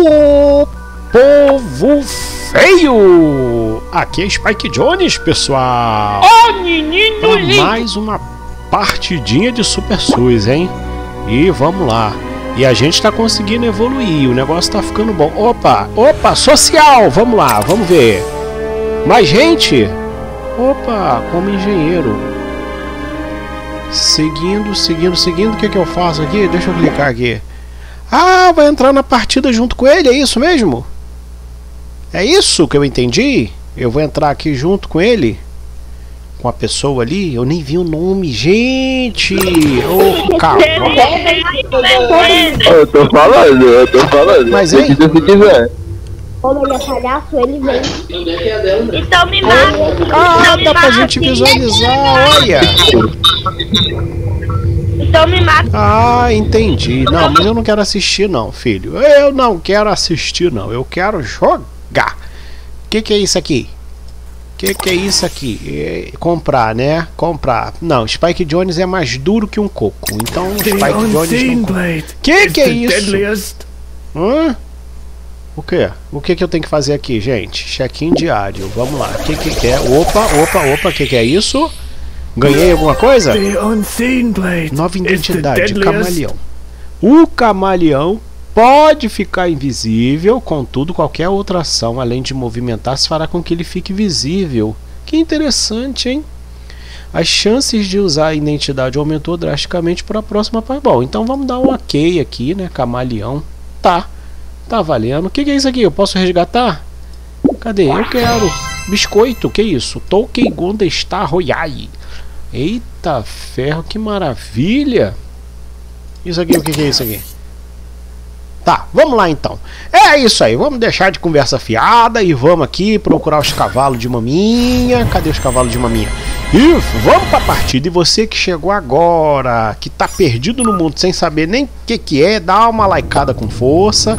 o povo feio! Aqui é Spike Jones, pessoal! Ô, menino lindo! mais uma partidinha de Super SUS, hein? E vamos lá. E a gente tá conseguindo evoluir, o negócio tá ficando bom. Opa, opa, social! Vamos lá, vamos ver. Mais gente? Opa, como engenheiro. Seguindo, seguindo, seguindo. O que, que eu faço aqui? Deixa eu clicar aqui. Ah, vai entrar na partida junto com ele, é isso mesmo? É isso que eu entendi? Eu vou entrar aqui junto com ele? Com a pessoa ali? Eu nem vi o nome, gente! Ô, calma. Eu tô falando, eu tô falando. Mas, hein? se quiser. Como ele é palhaço, ele vem. Então me mata! Ah, Então dá pra gente visualizar, olha! Então me mata! Ah, entendi. Não, mas eu não quero assistir não, filho. Eu não quero assistir não, eu quero jogar. O que, que é isso aqui? O que, que é isso aqui? É, comprar, né? Comprar. Não, Spike Jones é mais duro que um coco. Então, The Spike Jones não... Que que é isso? deadliest. Hã? O que? O que que eu tenho que fazer aqui, gente? Check-in diário. Vamos lá. O que que que é? Opa, opa, opa. O que que é isso? Ganhei alguma coisa? Nova identidade, camaleão. O camaleão pode ficar invisível, contudo, qualquer outra ação, além de movimentar-se, fará com que ele fique visível. Que interessante, hein? As chances de usar a identidade aumentou drasticamente para a próxima. Bom, então vamos dar um ok aqui, né? Camaleão. Tá. Tá valendo. O que, que é isso aqui? Eu posso resgatar? Cadê? Eu quero. Biscoito, que isso? Tolkien Gonda está Royai. Eita ferro, que maravilha! Isso aqui, o que, que é isso aqui? Tá, vamos lá então. É isso aí, vamos deixar de conversa fiada e vamos aqui procurar os cavalos de maminha. Cadê os cavalos de maminha? E vamos pra partida. E você que chegou agora, que tá perdido no mundo sem saber nem o que, que é, dá uma laicada com força.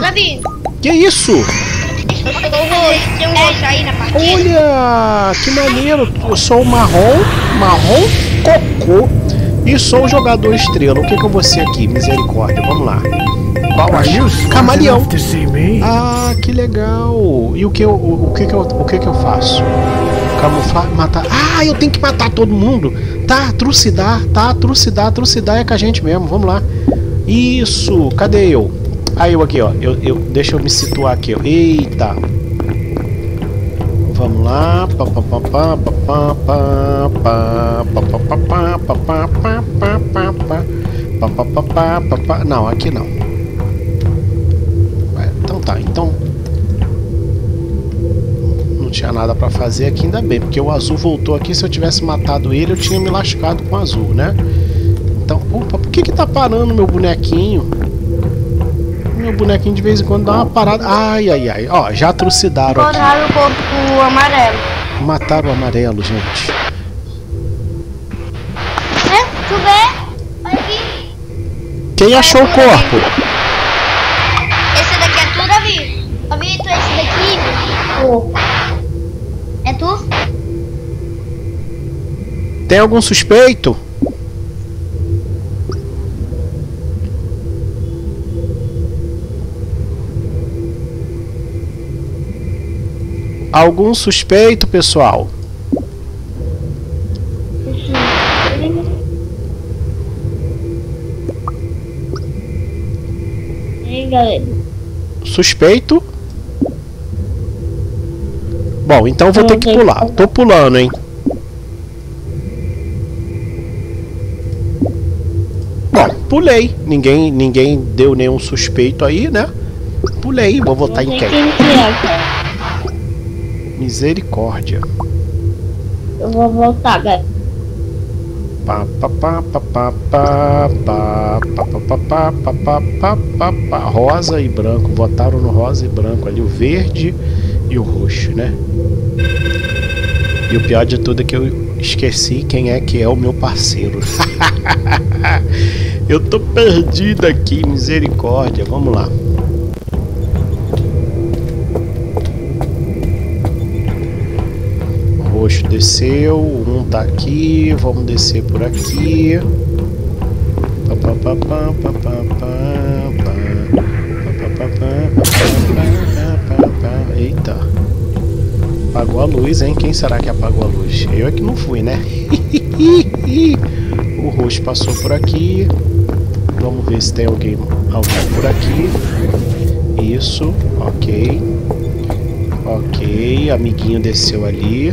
Davi. Que isso? Tem um roxo aí na partida. Olha, que maneiro. Eu sou o marrom, marrom cocô. E sou o jogador estrela. O que, que eu vou ser aqui? Misericórdia, vamos lá. A- smart Camaleão. Ah, que legal. E o que eu, o, o que que eu, o que que eu faço? Camuflar, matar. Ah, eu tenho que matar todo mundo. Tá, trucidar, tá, trucidar, trucidar é com a gente mesmo. Vamos lá. Isso. Cadê eu? Aí eu aqui, ó. Eu, eu, deixa eu me situar aqui, ó. Eita! Vamos lá. Não, aqui não. Então tá, então. Não tinha nada pra fazer aqui, ainda bem, porque o azul voltou aqui. Se eu tivesse matado ele, eu tinha me lascado com o azul, né? Então, opa, por que que tá parando meu bonequinho? Meu bonequinho de vez em quando dá uma parada. Ai, ai, ai. Ó, já trucidaram aqui. Botaram o corpo amarelo. Mataram o amarelo, gente. É, tu vê? Aqui. Quem achou o corpo? Esse daqui é tu, Davi? Davi, tu é esse daqui? É tu? Tem algum suspeito? Algum suspeito, pessoal? Suspeito? Bom, então vou ter que pular. Tô pulando, hein? Bom, pulei. Ninguém, ninguém deu nenhum suspeito aí, né? Pulei. Vou votar em quem? Misericórdia. Eu vou voltar, galera. Rosa e branco, votaram no rosa e branco ali, o verde e o roxo, né? E o pior de tudo é que eu esqueci quem é que é o meu parceiro. eu tô perdido aqui, misericórdia. Vamos lá. Roxo desceu, um tá aqui, vamos descer por aqui. Eita. Apagou a luz, hein? Quem será que apagou a luz? Eu é que não fui, né? o roxo passou por aqui. Vamos ver se tem alguém, alguém por aqui. Isso, ok. Ok, amiguinho desceu ali.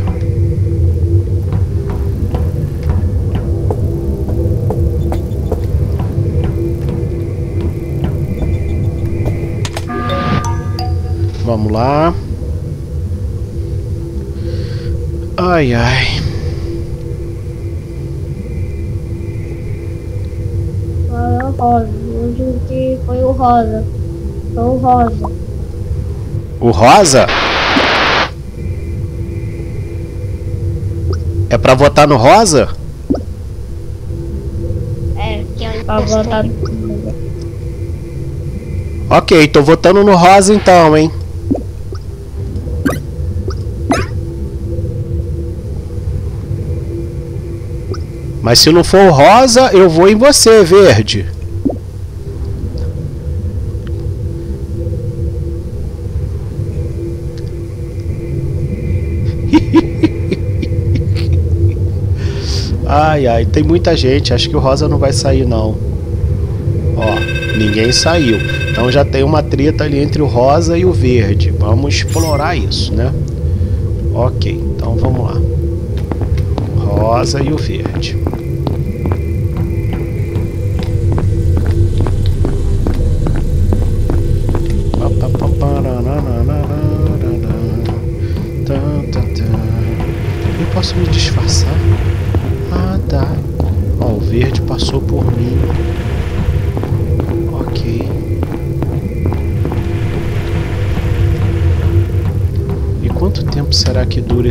Vamos lá. Ai, ai. O rosa. Hoje que foi o rosa. Foi o rosa. O rosa? É pra votar no rosa? É, que eu Pra votar. Ok, tô votando no rosa então, hein? Mas se não for o rosa, eu vou em você, verde. ai, ai, tem muita gente. Acho que o rosa não vai sair, não. Ó, ninguém saiu. Então já tem uma treta ali entre o rosa e o verde. Vamos explorar isso, né? Ok, então vamos lá. Rosa e o verde.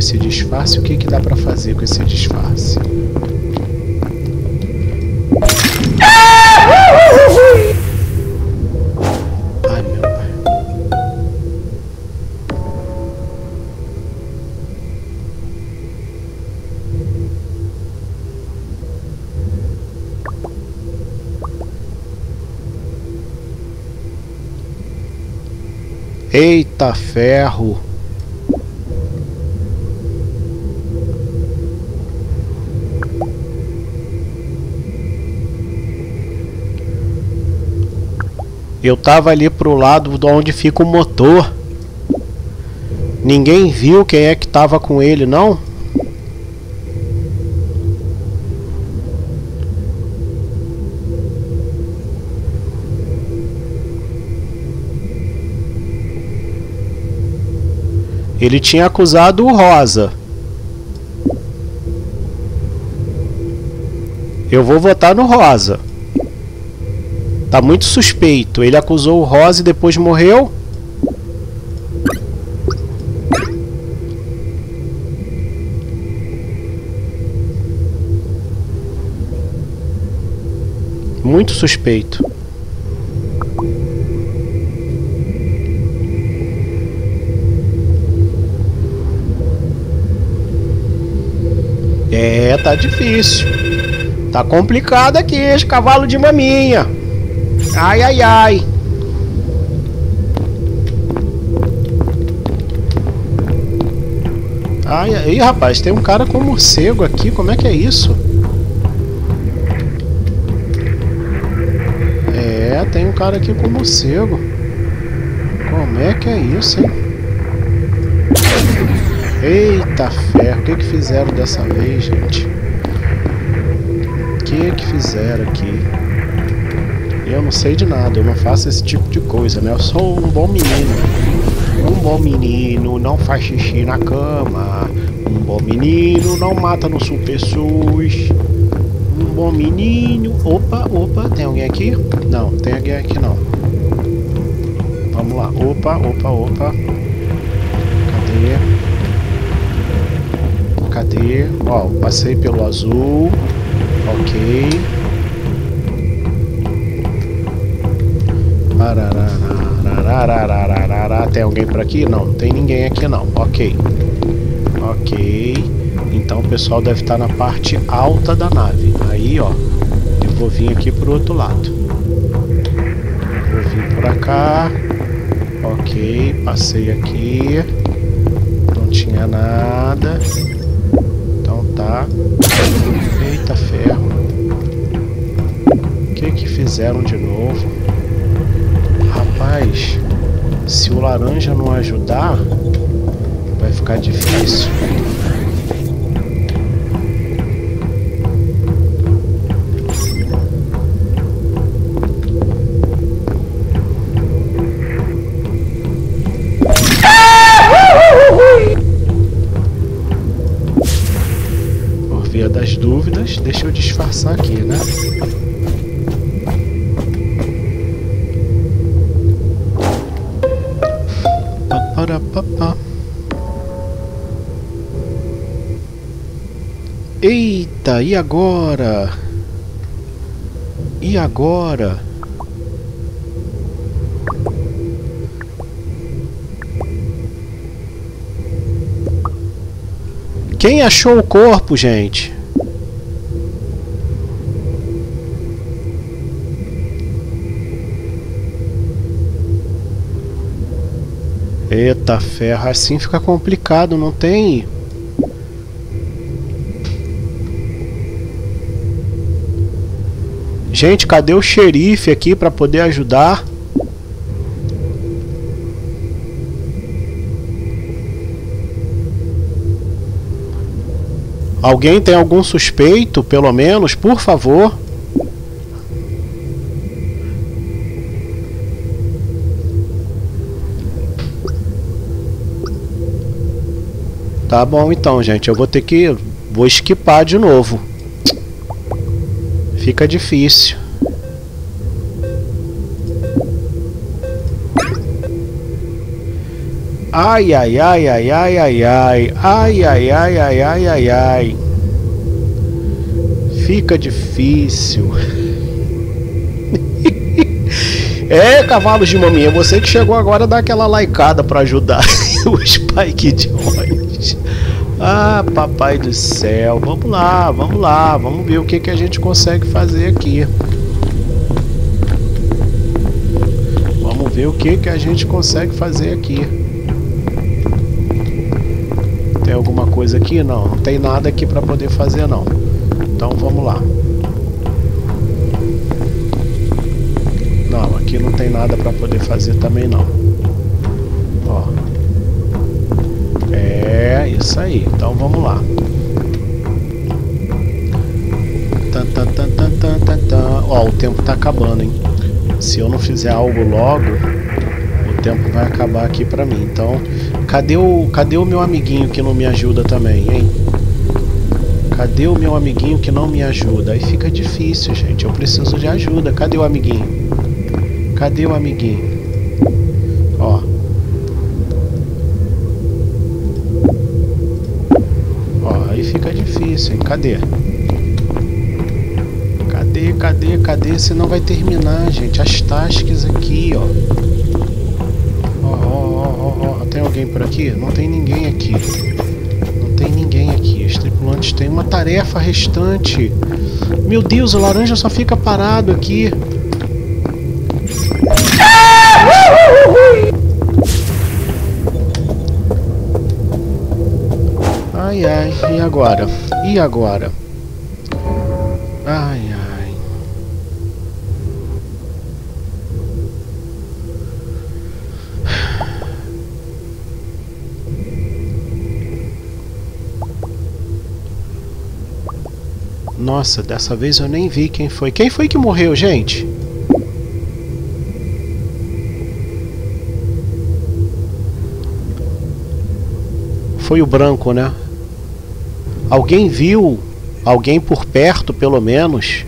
Esse disfarce? O que, que dá pra fazer com esse disfarce? Eita ferro! Eu tava ali pro lado de onde fica o motor. Ninguém viu quem é que tava com ele, não? Ele tinha acusado o Rosa. Eu vou votar no Rosa. Tá muito suspeito. Ele acusou o Rosa e depois morreu? Muito suspeito. É, tá difícil. Tá complicado aqui esse cavalo de maminha. Ai, ai, ai. Ai, aí, rapaz, tem um cara com morcego aqui. Como é que é isso? É, tem um cara aqui com morcego. Como é que é isso, hein? Eita ferro, o que que fizeram dessa vez, gente? O que que fizeram aqui? Eu não sei de nada, eu não faço esse tipo de coisa, né? Eu sou um bom menino. Um bom menino não faz xixi na cama. Um bom menino não mata no super SUS. Um bom menino. Opa, opa, tem alguém aqui? Não, tem alguém aqui não. Vamos lá. Opa, opa, opa. Cadê? Cadê? Ó, passei pelo azul. Ok. Tem alguém por aqui? Não, não tem ninguém aqui não. Ok. Ok. Então o pessoal deve estar na parte alta da nave. Aí, ó. Eu vou vir aqui pro outro lado. Vou vir por cá. Ok, passei aqui. Não tinha nada. Então tá. Eita ferro. O que que fizeram de novo? Rapaz, se o laranja não ajudar, vai ficar difícil. Por via das dúvidas, deixa eu disfarçar aqui, né? Eita, e agora? E agora? Quem achou o corpo, gente? Eita ferro, assim fica complicado, não tem? Gente, cadê o xerife aqui pra poder ajudar? Alguém tem algum suspeito, pelo menos, por favor? Tá bom então, gente. Eu vou ter que. Vou esquipar de novo. Fica difícil. Ai, ai, ai, ai, ai, ai, ai. Ai, ai, ai, ai, ai, ai, ai. Fica difícil. É, cavalos de maminha, você que chegou agora dar aquela laicada pra ajudar o Spike Jones. Ah, papai do céu. Vamos lá, vamos lá. Vamos ver o que, que a gente consegue fazer aqui. Vamos ver o que, que a gente consegue fazer aqui. Tem alguma coisa aqui? Não, não tem nada aqui pra poder fazer não. Então vamos lá. Não, aqui não tem nada pra poder fazer também não. Ó. É, isso aí. Então vamos lá. Ó, o tempo tá acabando, hein? Se eu não fizer algo logo, o tempo vai acabar aqui pra mim. Então, cadê o, cadê o meu amiguinho que não me ajuda também, hein? Cadê o meu amiguinho que não me ajuda? Aí fica difícil, gente. Eu preciso de ajuda. Cadê o amiguinho? Cadê o amiguinho? Difícil, hein? Cadê? Cadê, cadê, cadê? Senão vai terminar, gente. As tasks aqui, ó. Ó, ó, ó, ó. Tem alguém por aqui? Não tem ninguém aqui. Não tem ninguém aqui. Os tripulantes têm uma tarefa restante. Meu Deus, o laranja só fica parado aqui. Ai ai, e agora? E agora? Ai ai. Nossa, dessa vez eu nem vi quem foi. Quem foi que morreu, gente? Foi o branco, né? Alguém viu? Alguém por perto, pelo menos?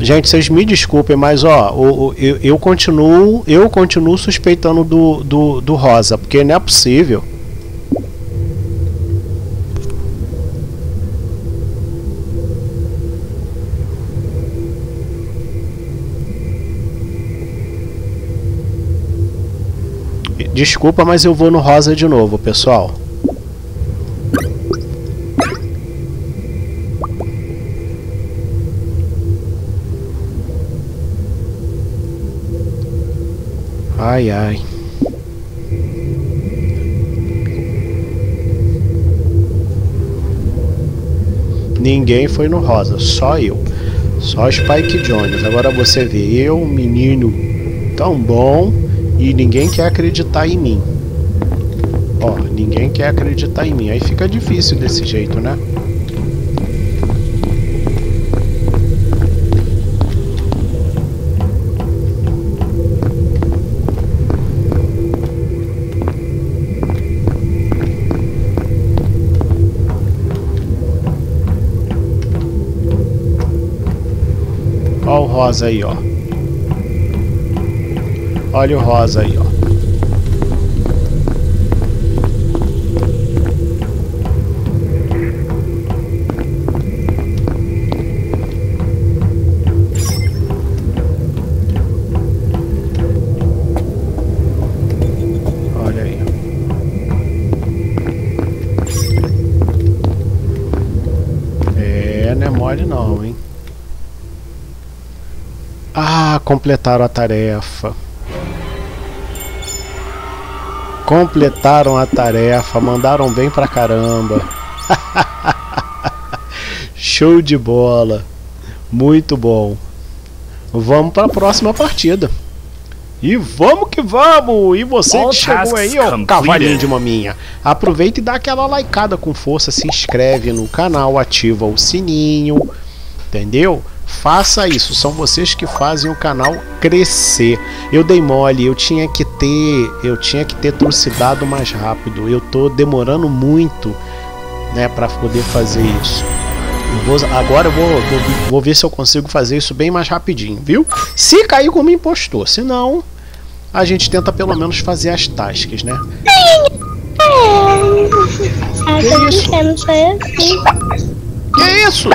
Gente, vocês me desculpem, mas ó, eu, eu continuo, eu continuo suspeitando do, do, do Rosa, porque não é possível. Desculpa, mas eu vou no rosa de novo, pessoal. Ai, ai. Ninguém foi no rosa, só eu. Só Spike Jones. Agora você vê, eu, um menino tão bom, e ninguém quer acreditar em mim. Ó, ninguém quer acreditar em mim. Aí fica difícil desse jeito, né? Rosa aí, ó. Olha o rosa aí, ó. Completaram a tarefa. Completaram a tarefa, mandaram bem pra caramba. Show de bola. Muito bom. Vamos para a próxima partida. E vamos que vamos! E você All que chegou aí, ó, cavalinho de maminha. Aproveita e dá aquela likeada com força, se inscreve no canal, ativa o sininho, entendeu? Faça isso, são vocês que fazem o canal crescer. Eu dei mole, eu tinha que ter, eu tinha que ter trucidado mais rápido. Eu tô demorando muito, né, para poder fazer isso. Eu vou- agora eu vou, vou, vou ver se eu consigo fazer isso bem mais rapidinho, viu? Se cair como impostor, se não, a gente tenta pelo menos fazer as tasks, né? Ah, Que tô isso? é assim. Que isso?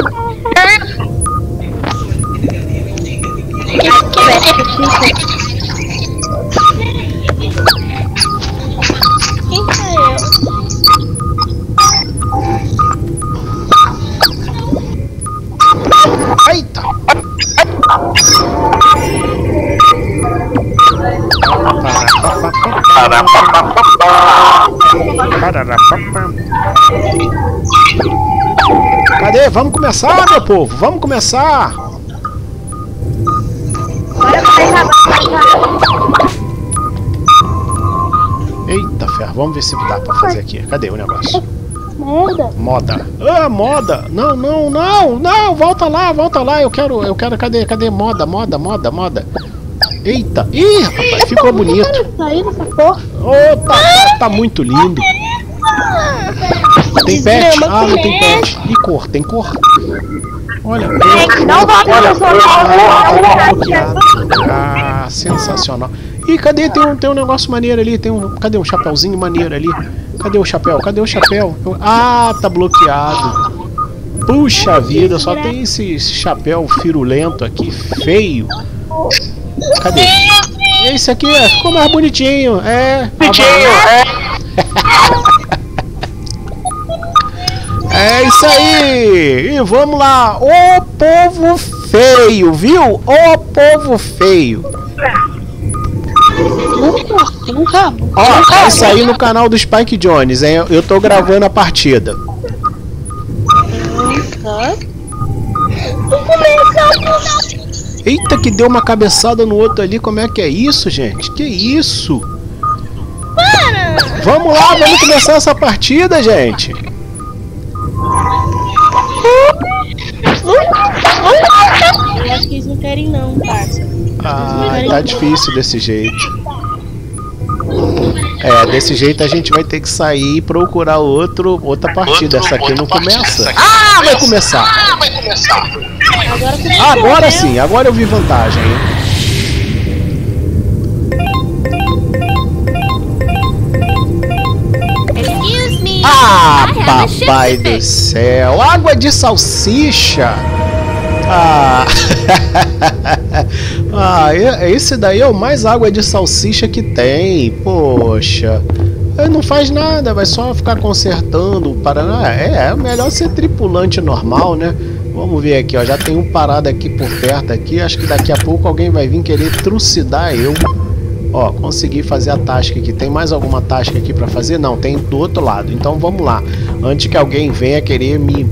Cadê? Vamos começar, meu povo? Vamos começar! Eita ferro, vamos ver se dá pra fazer aqui. Cadê o negócio? Merda. Moda. Ah, moda. Não, não, não, não. Volta lá, volta lá. Eu quero, eu quero. Cadê, cadê moda, moda, moda, moda? Eita. Ih, rapaz, ficou bonito. Dessa porra. Ô, tá, tá, tá muito lindo. Tem pet? Ah, não tem pet. E cor, tem cor? Olha. Não no seu Ah, sensacional. Ih, cadê? Tem um, tem um negócio maneiro ali. Tem um, cadê um chapéuzinho maneiro ali? Cadê o chapéu? Cadê o chapéu? Ah, tá bloqueado. Puxa vida, só tem esse, esse chapéu firulento aqui, feio. Cadê? Esse aqui é, ficou mais bonitinho. É. Bonitinho, É isso aí! E vamos lá! O povo feio, viu? O povo feio! Ó, vai sair no canal do Spike Jones, hein? Eu tô gravando a partida. Eita, que deu uma cabeçada no outro ali. Como é que é isso, gente? Que isso? Vamos lá, vamos começar essa partida, gente. Eu acho que eles não querem não, parça. Ah, tá difícil desse jeito. É, desse jeito a gente vai ter que sair e procurar outro, outra partida. Essa aqui não começa. Ah, vai começar! Agora né? sim, agora eu vi vantagem. hein? Papai to do céu! Água de salsicha! Ah, ah esse daí é o mais água de salsicha que tem. Poxa, Ele não faz nada, vai só ficar consertando. Para... É, é melhor ser tripulante normal, né? Vamos ver aqui, ó. Já tem um parado aqui por perto aqui. Acho que daqui a pouco alguém vai vir querer trucidar eu. Ó, consegui fazer a tasca aqui. Tem mais alguma tasca aqui pra fazer? Não, tem do outro lado. Então vamos lá. Antes que alguém venha querer me,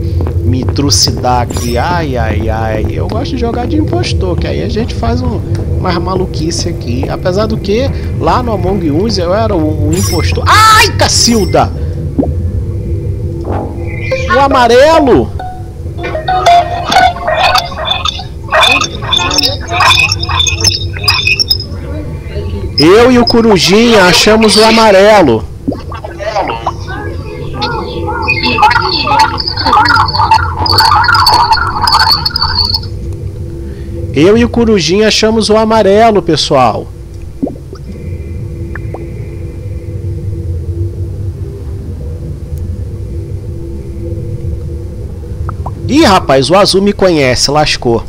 me trucidar aqui. Ai, ai, ai. Eu gosto de jogar de impostor, que aí a gente faz um, mais maluquice aqui. Apesar do que, lá no Among Us eu era o impostor. Ai, Cacilda! O amarelo! Eu e o Corujinha achamos o amarelo. Eu e o Corujinha achamos o amarelo, pessoal. Ih, rapaz, o azul me conhece, lascou.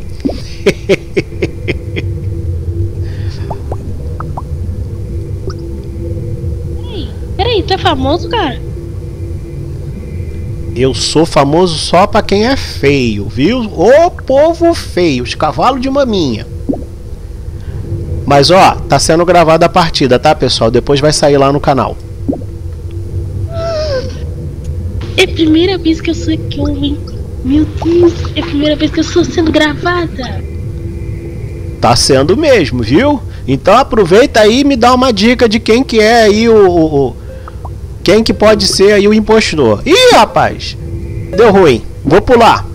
famoso, cara? Eu sou famoso só pra quem é feio, viu? Ô povo feio, os cavalos de maminha. Mas ó, tá sendo gravada a partida, tá, pessoal? Depois vai sair lá no canal. É a primeira vez que eu sou que eu vim. Meu Deus, é a primeira vez que eu estou sendo gravada. Tá sendo mesmo, viu? Então aproveita aí e me dá uma dica de quem que é aí o, o- o- quem que pode ser aí o impostor. Ih, rapaz, deu ruim. Vou pular.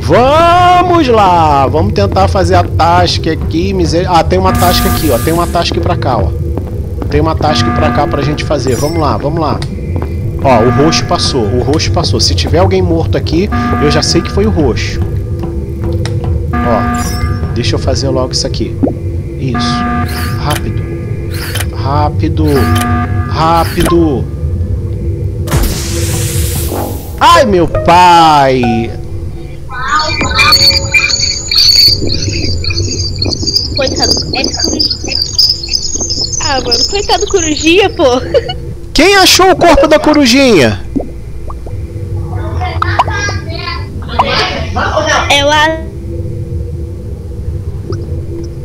Vamos lá, vamos tentar fazer a tasca aqui. Miser... Ah, tem uma tasca aqui, ó. Tem uma tasca pra cá, ó. Tem uma tasca pra cá pra gente fazer. Vamos lá, vamos lá. Ó, o roxo passou, o roxo passou. Se tiver alguém morto aqui, eu já sei que foi o roxo. Ó, deixa eu fazer logo isso aqui. Isso. Rápido. Rápido. Rápido. Ai, meu pai. Coitado. É. Ah, mano, coitado do corujinha, pô. Quem achou o corpo da corujinha? É o a...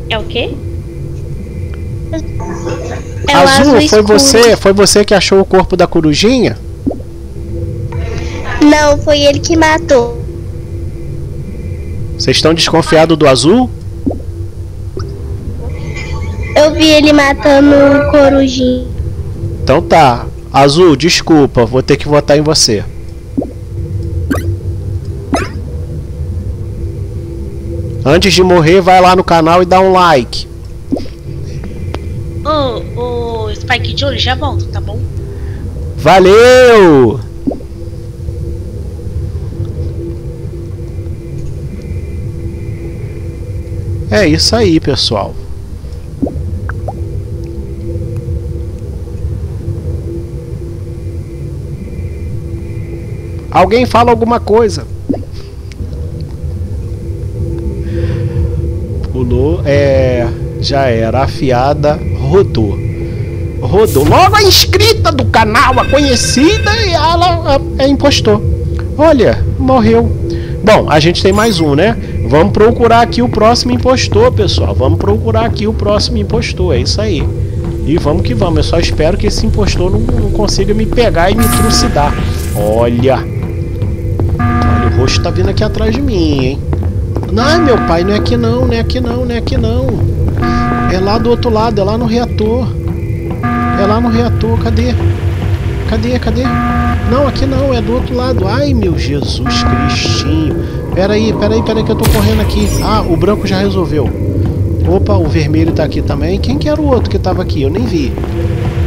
É o quê? É o Azul, foi escuro. você, foi você que achou o corpo da corujinha? Não, foi ele que matou. Vocês estão desconfiados do azul? Eu vi ele matando o corujinho. Então tá. Azul, desculpa, vou ter que votar em você. Antes de morrer, vai lá no canal e dá um like. Ô, ô, Spike Jones, já volto, tá bom? Valeu! É isso aí, pessoal. Alguém fala alguma coisa. Pulou, é. Já era. Afiada, rodou. Rodou. Logo a inscrita do canal, a conhecida, e ela é impostor. Olha, morreu. Bom, a gente tem mais um, né? Vamos procurar aqui o próximo impostor, pessoal. Vamos procurar aqui o próximo impostor. É isso aí. E vamos que vamos. Eu só espero que esse impostor não, não consiga me pegar e me trucidar. Olha. O rosto tá vindo aqui atrás de mim, hein? Não, meu pai, não é aqui não, não é aqui não, não é aqui não. É lá do outro lado, é lá no reator. É lá no reator, cadê? Cadê, cadê? Não, aqui não, é do outro lado. Ai, meu Jesus Cristinho. Pera aí, pera aí, pera aí que eu tô correndo aqui. Ah, o branco já resolveu. Opa, o vermelho tá aqui também. Quem que era o outro que tava aqui? Eu nem vi.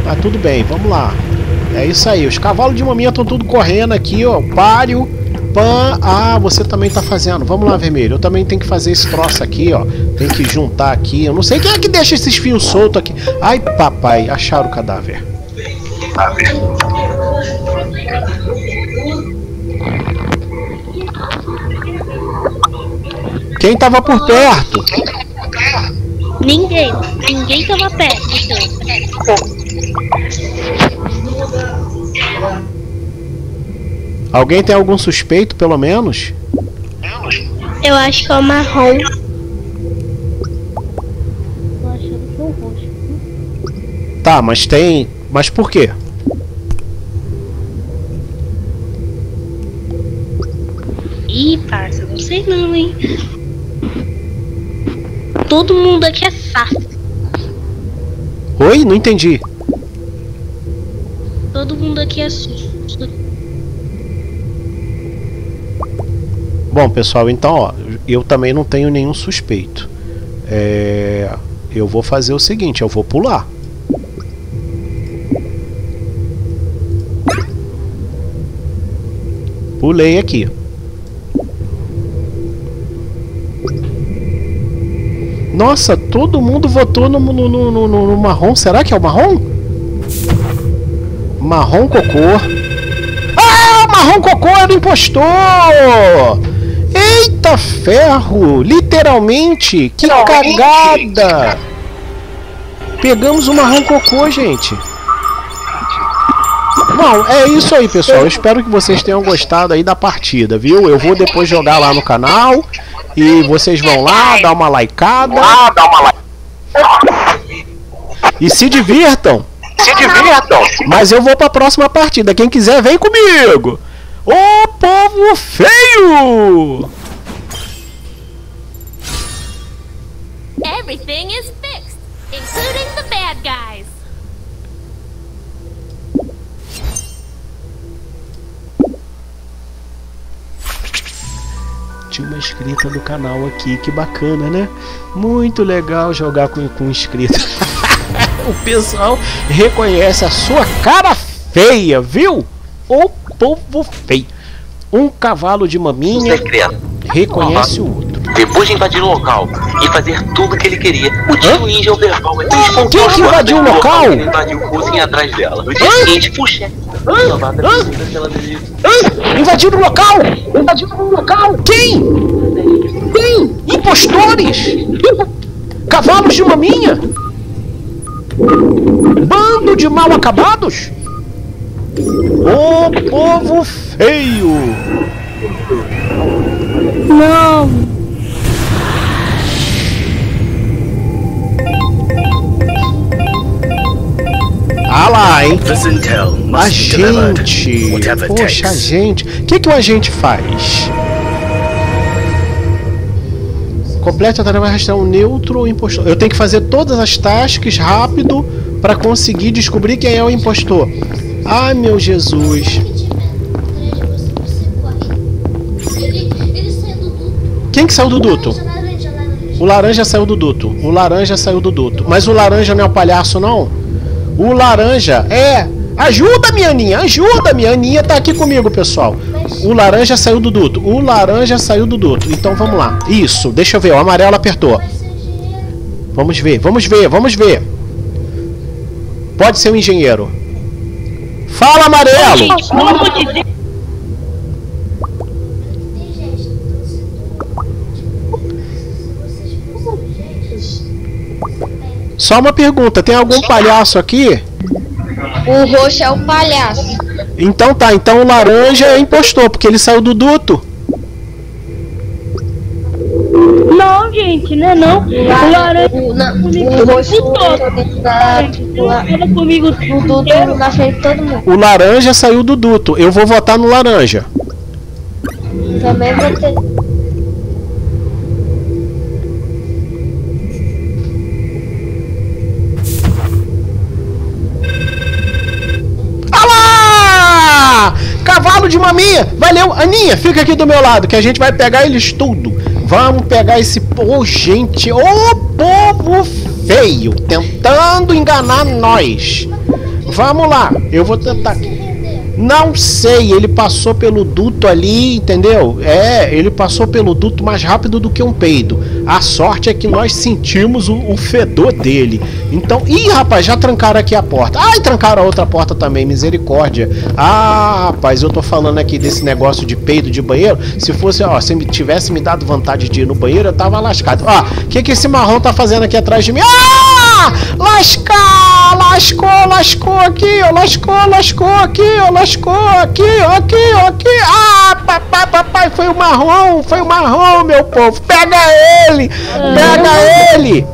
Tá tudo bem, vamos lá. É isso aí, os cavalos de maminha estão tudo correndo aqui, ó. Páreo, pan. Ah, você também tá fazendo. Vamos lá, vermelho. Eu também tenho que fazer esse troço aqui, ó. Tem que juntar aqui. Eu não sei quem é que deixa esses fios soltos aqui. Ai, papai, acharam o cadáver. Quem tava por perto? Ninguém. Ninguém tava perto. Alguém tem algum suspeito, pelo menos? Eu acho que é o marrom. Tô achando que é o roxo. Tá, mas tem. Mas por quê? Ih, parça, não sei não, hein? Todo mundo aqui é safo. Oi? Não entendi. Todo mundo aqui é susto. Bom, pessoal, então, ó, eu também não tenho nenhum suspeito. É, eu vou fazer o seguinte, eu vou pular. Pulei aqui. Nossa, todo mundo votou no, no, no, no- marrom. Será que é o marrom? Marrom cocô. Ah, marrom cocô era o impostor! Eita ferro! Literalmente! Que cagada! Pegamos o marrom cocô, gente. Bom, é isso aí, pessoal. Eu espero que vocês tenham gostado aí da partida, viu? Eu vou depois jogar lá no canal e vocês vão lá, dar uma likeada. E se divirtam. Se divirtam. Mas eu vou pra próxima partida. Quem quiser, vem comigo. Ô povo feio! Everything is fixed, including the bad guys. Tinha uma inscrita do canal aqui, que bacana, né? Muito legal jogar com, com inscrito. o pessoal reconhece a sua cara feia, viu? O povo feio. Um cavalo de maminha Secreto. reconhece o outro. Depois de invadir o local e fazer tudo o que ele queria, o tio Ninja Overval é Quem que invadiu o local? Ele invadiu o cozinho atrás dela. No dia seguinte, puxa. Invadiram o local! Invadiram o local! Quem? Quem? Impostores! Cavalos de maminha! Bando de mal acabados! O povo feio! Não. Ah lá, hein? This intel A must be delivered, gente! whatever it Poxa, a takes. gente! O que, que o agente faz? Complete a tarefa rastrear um neutro ou impostor. Eu tenho que fazer todas as tasks rápido para conseguir descobrir quem é o impostor. Ai meu Jesus! Quem que saiu do duto? O laranja saiu do duto. O laranja saiu do duto. Mas o laranja não é o palhaço, não? O laranja é. Ajuda, minha Aninha, ajuda, minha Aninha tá aqui comigo, pessoal. O laranja saiu do duto. O laranja saiu do duto. Então vamos lá. Isso, deixa eu ver. O amarelo apertou. Vamos ver, vamos ver, vamos ver. Pode ser o engenheiro. Fala, amarelo! Só uma pergunta: tem algum palhaço aqui? O roxo é o palhaço. Então tá, então o laranja é impostor, porque ele saiu do duto. Não, gente, não é não. O laranja O, comigo o roxo o todo. da. Gente, fala comigo o inteiro. na frente de todo mundo. O laranja saiu do duto. Eu vou votar no laranja. Também vou ter. Lá! Cavalo de maminha! Valeu! Aninha, fica aqui do meu lado que a gente vai pegar eles tudo. Vamos pegar esse. Ô, gente! Ô, povo feio! Tentando enganar nós. Vamos lá, eu vou tentar. Não sei, ele passou pelo duto ali, entendeu? É, ele passou pelo duto mais rápido do que um peido. A sorte é que nós sentimos o, o fedor dele. Então, ih, rapaz, já trancaram aqui a porta. Ai, trancaram a outra porta também, misericórdia. Ah, rapaz, eu tô falando aqui desse negócio de peido de banheiro. Se fosse, ó, se me tivesse me dado vontade de ir no banheiro, eu tava lascado. Ó, o que que esse marrom tá fazendo aqui atrás de mim? Ah! Lascou, lascou aqui, ó, lascou, lascou aqui, ó, lascou aqui, ó, aqui, ó, aqui. Ah, papai, papai, foi o marrom, foi o marrom, meu povo. Pega ele! Pega ele!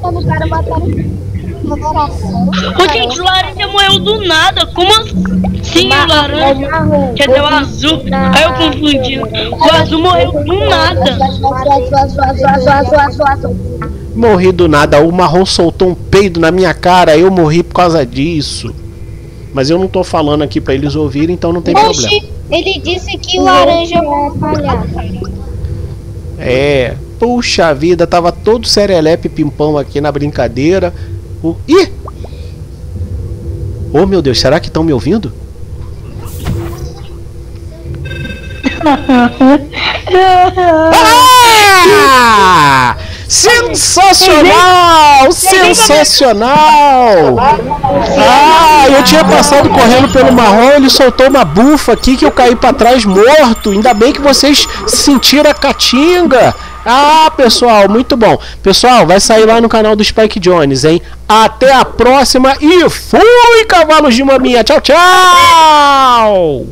Quando o. Ô, gente, o laranja morreu do nada. Como assim o laranja? Cadê o azul? Aí eu confundi. O azul morreu do nada. Morri do nada, o marrom soltou um peido na minha cara, eu morri por causa disso. Mas eu não tô falando aqui pra eles ouvirem, então não tem problema. Oxi, ele disse que o laranja é palhaço. É, puxa vida, tava todo serelepe pimpão aqui na brincadeira. O... Ih! Oh meu Deus, será que estão me ouvindo? Ah! Sensacional! Sensacional! Ah, eu tinha passado correndo pelo marrom, ele soltou uma bufa aqui que eu caí pra trás morto. Ainda bem que vocês sentiram a catinga. Ah, pessoal, muito bom. Pessoal, vai sair lá no canal do Spike Jones, hein? Até a próxima e fui, cavalos de maminha. Tchau, tchau!